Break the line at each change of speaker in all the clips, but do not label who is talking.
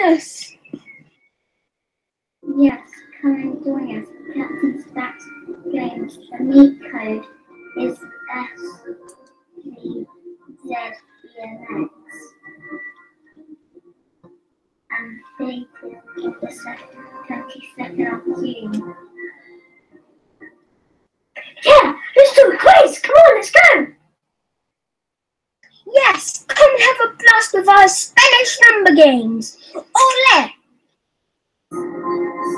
us.
Yes, come and join us. Captain Stack's Games. The meet code is SVZEMX. And dated the second, 22nd of June.
Yeah, let's do a quiz. Come on, let's go.
Yes, come have a blast with our Spanish number games. Ole!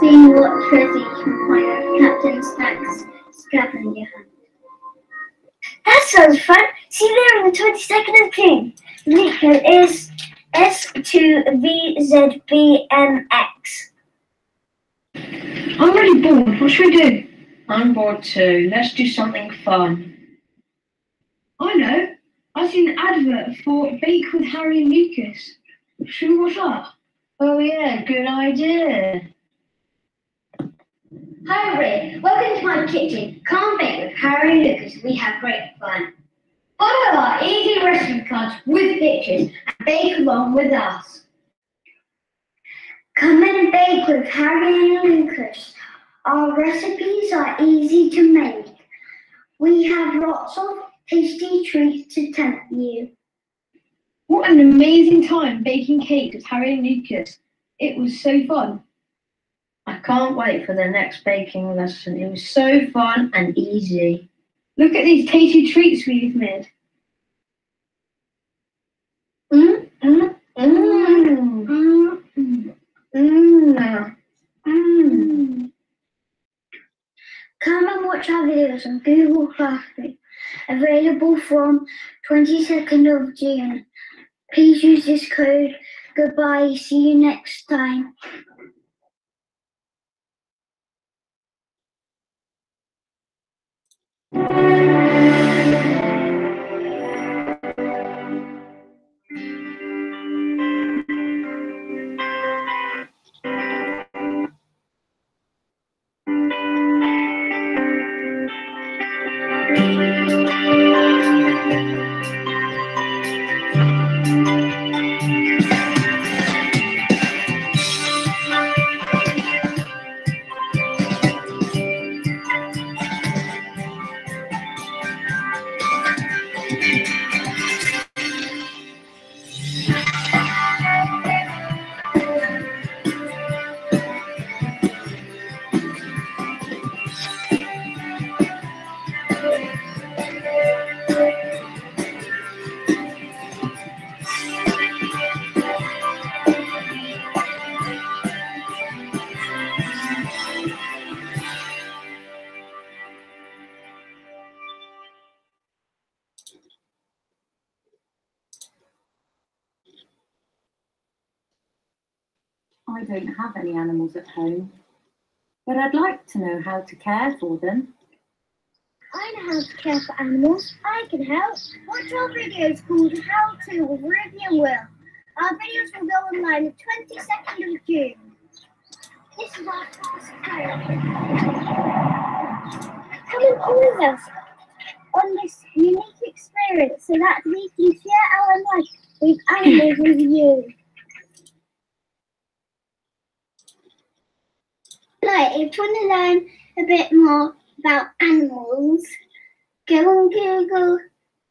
See what treasure you can find with Captain Stack's scavenger hunt.
That sounds fun. See there on the 22nd of June. The link code is S2VZBMX.
I'm really bored. What should we do?
I'm bored too. Let's do something fun.
I know. I've seen an advert for Bake with Harry and Lucas. Should we watch that?
Oh yeah, good idea.
Hi, Ray. Welcome to my kitchen. Come bake with Harry and Lucas. We have great fun. Follow our easy recipe cards with pictures and bake along with us. Come and bake with Harry and Lucas. Our recipes are easy to make. We have lots of tasty treats to tempt you.
What an amazing time baking cake with Harry and Lucas. It was so fun.
I can't wait for the next baking lesson. It was so fun and easy.
Look at these tasty treats we've made.
Mm, mm, mm. Come and watch our videos on Google Classroom, available from 22nd of June. Please use this code. Goodbye. See you next time.
I don't have any animals at home, but I'd like to know how to care for them.
I know how to care for animals. I can help. Watch our videos called How To with Ruby and Will. Our videos will go online the 22nd of June. This is our class. Come and join us on this unique experience so that we can share our life with animals with you. If you want to learn a bit more about animals, go on Google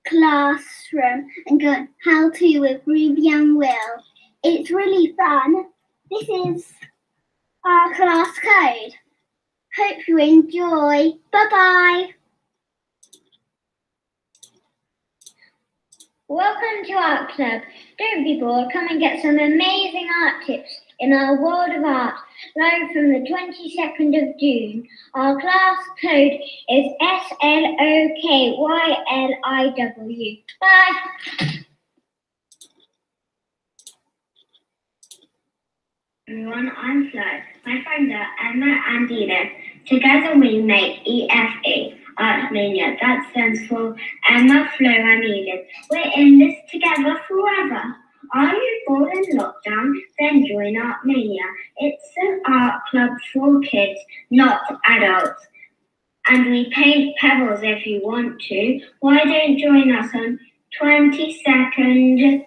Classroom and go how to with Ruby and Will. It's really fun. This is our class code. Hope you enjoy. Bye bye. Welcome to Art Club. Don't be bored. Come and get some amazing art tips in our world of art. Live from the 22nd of June. Our class code is SLOKYLIW. Bye.
Everyone, I'm Flo. My friends are Emma and Edith. Together we make EFE, Art Mania. That stands for Emma, Flo and Edith. We're in this together forever. Are you bored in lockdown? Then join Art Mania. It's an art club for kids, not adults. And we paint pebbles if you want to. Why don't join us on 22nd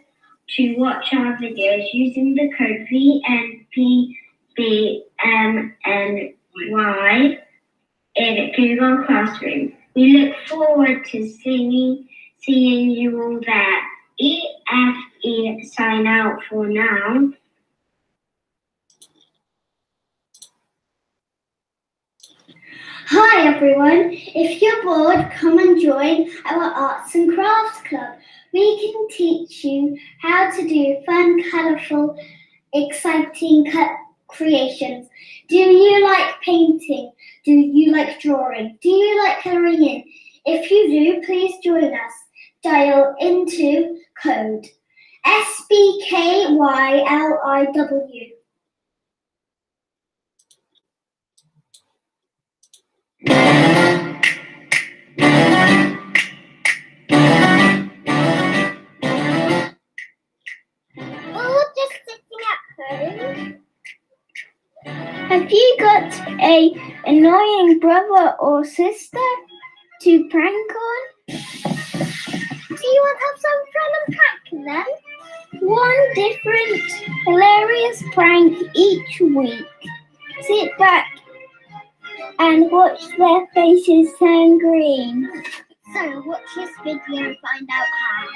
to watch our videos using the code VNPBMNY in Google Classroom. We look forward to seeing, seeing you all there. Sign out for now.
Hi everyone! If you're bored, come and join our Arts and Crafts Club. We can teach you how to do fun, colourful, exciting creations. Do you like painting? Do you like drawing? Do you like colouring in? If you do, please join us. Dial into code SBKYLIW.
Or just sitting at home. Have you got a annoying brother or sister to prank on? Do you want to have some fun and prank them? One different hilarious prank each week. Sit back and watch their faces turn green.
So watch this video and find out how.